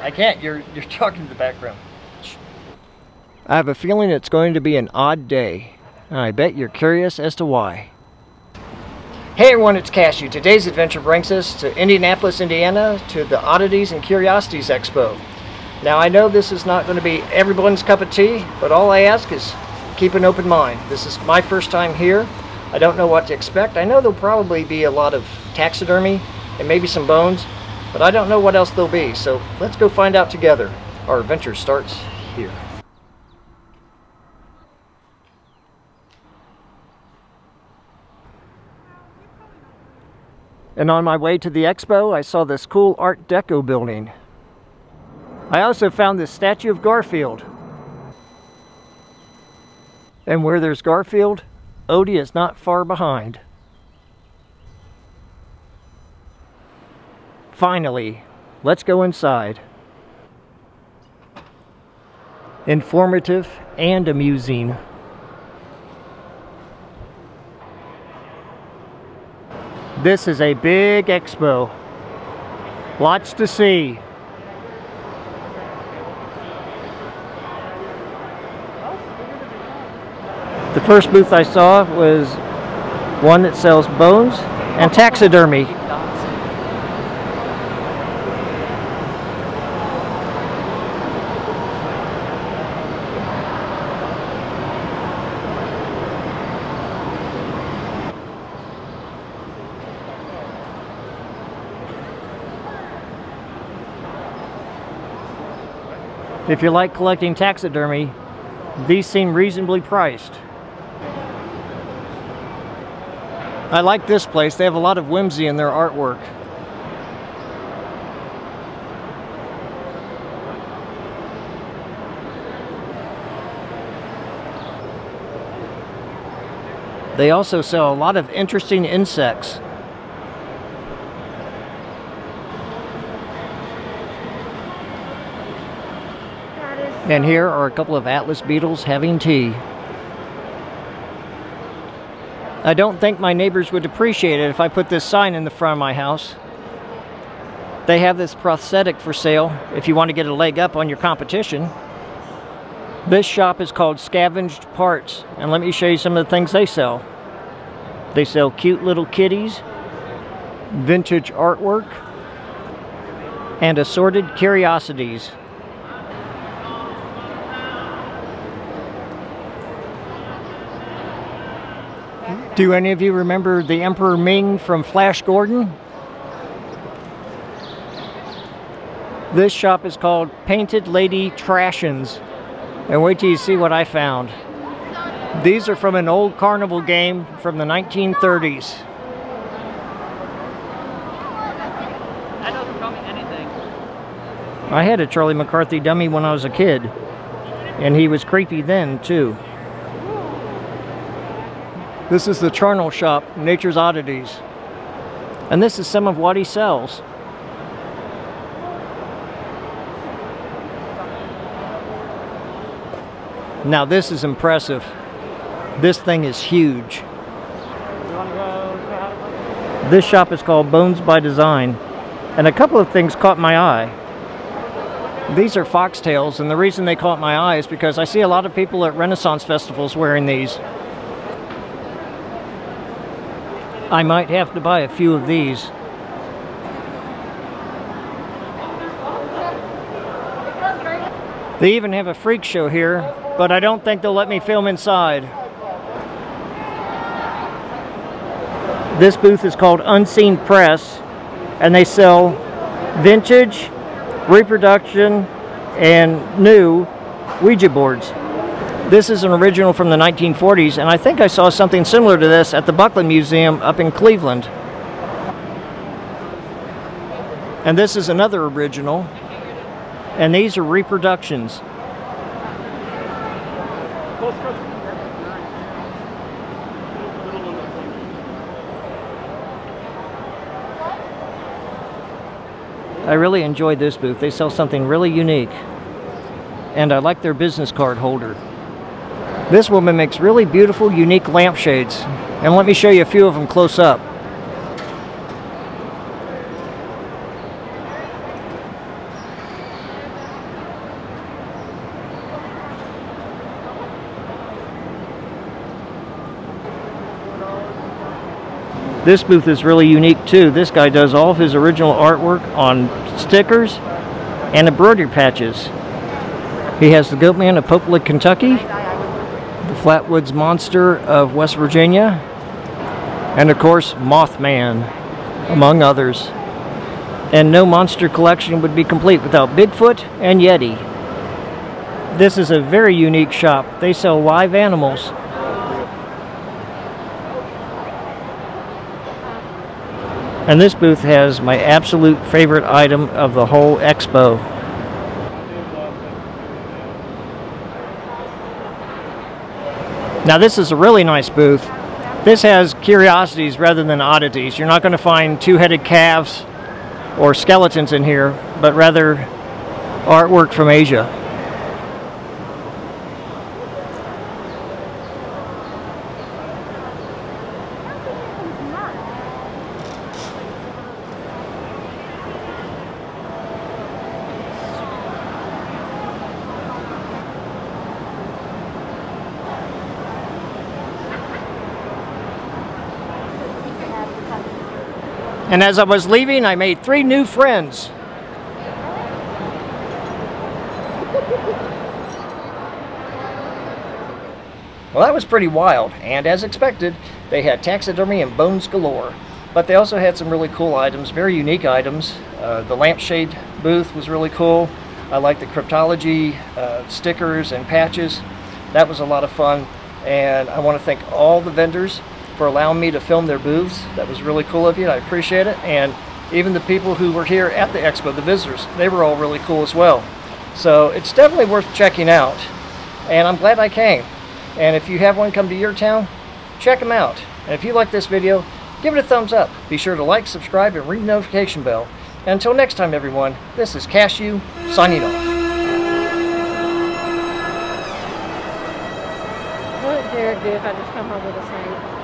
I can't. You're you're talking to the background. I have a feeling it's going to be an odd day. I bet you're curious as to why. Hey everyone, it's Cashew. Today's adventure brings us to Indianapolis, Indiana to the Oddities and Curiosities Expo. Now I know this is not going to be everyone's cup of tea, but all I ask is keep an open mind. This is my first time here. I don't know what to expect. I know there'll probably be a lot of taxidermy and maybe some bones, but I don't know what else there'll be. So let's go find out together. Our adventure starts here. And on my way to the expo, I saw this cool Art Deco building. I also found this statue of Garfield. And where there's Garfield, Odie is not far behind. Finally, let's go inside. Informative and amusing. This is a big expo. Lots to see. The first booth I saw was one that sells bones and taxidermy. If you like collecting taxidermy, these seem reasonably priced. I like this place. They have a lot of whimsy in their artwork. They also sell a lot of interesting insects. And here are a couple of Atlas beetles having tea. I don't think my neighbors would appreciate it if I put this sign in the front of my house. They have this prosthetic for sale if you want to get a leg up on your competition. This shop is called Scavenged Parts, and let me show you some of the things they sell. They sell cute little kitties, vintage artwork, and assorted curiosities. Do any of you remember the Emperor Ming from Flash Gordon? This shop is called Painted Lady Trashins. And wait till you see what I found. These are from an old carnival game from the 1930s. That doesn't tell me anything. I had a Charlie McCarthy dummy when I was a kid. And he was creepy then, too. This is the charnel shop, Nature's Oddities. And this is some of what he sells. Now this is impressive. This thing is huge. This shop is called Bones by Design. And a couple of things caught my eye. These are foxtails, and the reason they caught my eye is because I see a lot of people at Renaissance festivals wearing these. I might have to buy a few of these. They even have a freak show here, but I don't think they'll let me film inside. This booth is called Unseen Press, and they sell vintage, reproduction, and new Ouija boards. This is an original from the 1940s, and I think I saw something similar to this at the Buckland Museum up in Cleveland. And this is another original, and these are reproductions. I really enjoyed this booth. They sell something really unique. And I like their business card holder. This woman makes really beautiful, unique lampshades. And let me show you a few of them close up. This booth is really unique too. This guy does all of his original artwork on stickers and embroidery patches. He has the Goatman of Popewood, Kentucky, the Flatwoods Monster of West Virginia, and of course Mothman, among others. And no monster collection would be complete without Bigfoot and Yeti. This is a very unique shop. They sell live animals And this booth has my absolute favorite item of the whole expo. Now this is a really nice booth. This has curiosities rather than oddities. You're not going to find two-headed calves or skeletons in here, but rather artwork from Asia. And as I was leaving, I made three new friends. Well, that was pretty wild, and as expected, they had taxidermy and bones galore. But they also had some really cool items, very unique items. Uh, the lampshade booth was really cool. I like the cryptozoology uh, stickers and patches. That was a lot of fun, and I want to thank all the vendors for allowing me to film their booths. That was really cool of you. I appreciate it. And even the people who were here at the expo, the visitors, they were all really cool as well. So it's definitely worth checking out. And I'm glad I came. And if you have one come to your town, check them out. And if you like this video, give it a thumbs up. Be sure to like, subscribe, and ring the notification bell. And until next time, everyone, this is Cashew signing off. What if I just come home with a snake?